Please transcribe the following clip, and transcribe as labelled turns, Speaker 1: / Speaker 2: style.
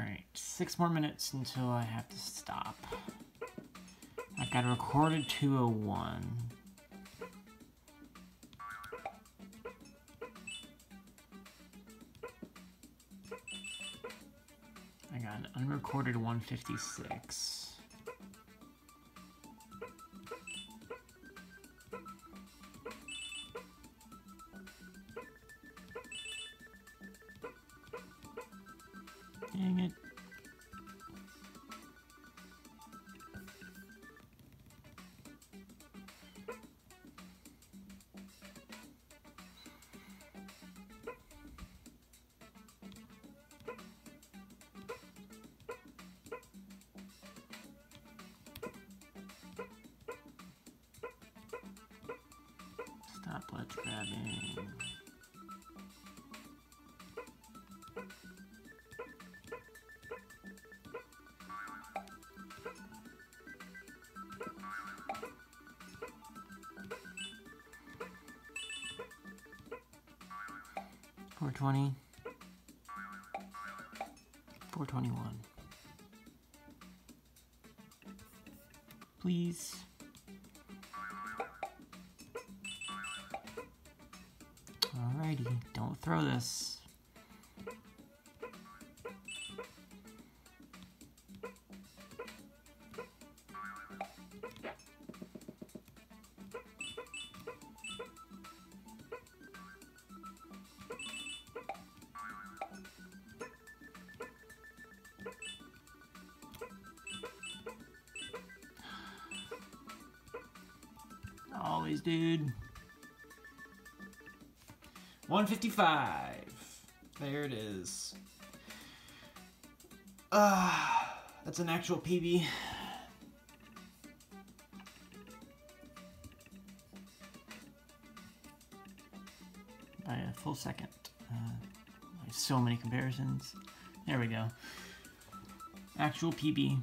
Speaker 1: Alright, six more minutes until I have to stop. I've got a recorded 201. I got an unrecorded 156. Dang it. Stop ledge grabbing. Four twenty. Four twenty one. Please. Alrighty, don't throw this. Always, dude. 155. There it is. Ah, that's an actual PB. By a full second. Uh, so many comparisons. There we go. Actual PB.